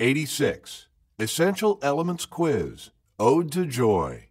86. Essential Elements Quiz Ode to Joy.